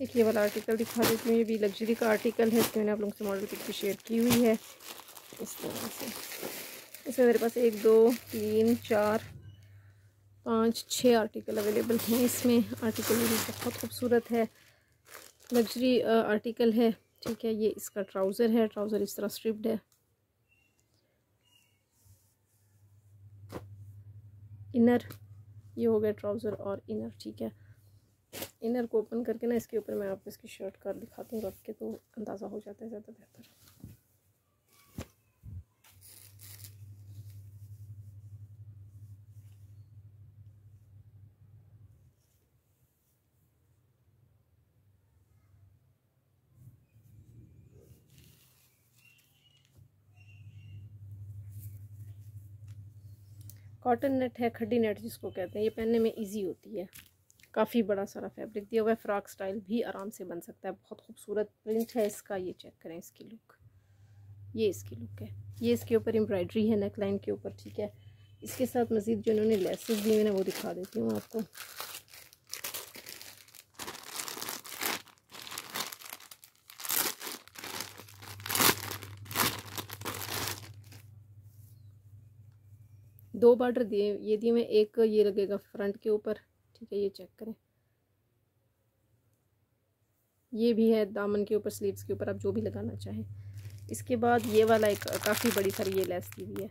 एक ये वाला आर्टिकल दिखा देती हूँ, ये भी लग्जरी का आर्टिकल है, इसमें मैंने आप लोगों से मॉडल पिक शेयर की हुई है। इस तरह से। इसमें मेरे पास एक, दो, तीन, चार, पाँच छः आर्टिकल अवेलेबल हैं इसमें। आर्टिकल भी बहुत खूबसूरत है। लग्जरी आर्टिकल है, ठीक है, ये इसका ट्राउज़र है ट्राउज़र इस तरह स्ट्रिप्ड है। इनर ये हो गया ट्राउज़र और इनर ठीक है। इनर को ओपन करके ना इसके ऊपर मैं आपको इसकी शर्ट कर दिखाती हूँ, रख के तो अंदाज़ा हो जाता है ज़्यादा बेहतर। कॉटन नेट है, खड्डी नेट जिसको कहते हैं, ये पहनने में इजी होती है। काफ़ी बड़ा सारा फैब्रिक दिया हुआ है। फ्रॉक स्टाइल भी आराम से बन सकता है। बहुत खूबसूरत प्रिंट है। इसका ये चेक करें इसकी लुक। ये इसकी लुक है। ये इसके ऊपर एम्ब्रॉयडरी है, नेकलाइन के ऊपर, ठीक है। इसके साथ मज़ीद जो इन्होंने लेसेस दी हुई ना वो दिखा देती हूँ आपको। दो बार्डर दिए, ये दिए में एक ये लगेगा फ्रंट के ऊपर। ठीक है, ये चेक करें। ये भी है दामन के ऊपर स्लीव्स के ऊपर, आप जो भी लगाना चाहें। इसके बाद ये वाला एक काफ़ी बड़ी सारी ये लेस दी हुई है।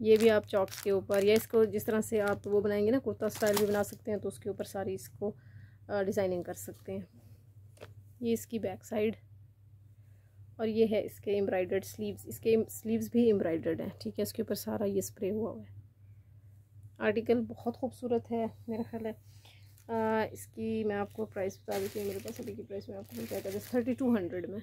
ये भी आप चॉक्स के ऊपर या इसको जिस तरह से आप वो बनाएँगे ना, कुर्ता स्टाइल भी बना सकते हैं तो उसके ऊपर सारी इसको डिज़ाइनिंग कर सकते हैं। ये इसकी बैक साइड और ये है इसके एम्ब्रॉयडर्ड स्लीव्स इसके स्लीव्स भी एम्ब्रॉयडर्ड हैं, ठीक है? इसके ऊपर सारा ये स्प्रे हुआ हुआ है। आर्टिकल बहुत खूबसूरत है मेरा ख्याल है। आ, इसकी मैं आपको प्राइस बता देती हूँ मेरे पास अभी की प्राइस में आपको मिल जाएगा थर्टी टू हंड्रेड में।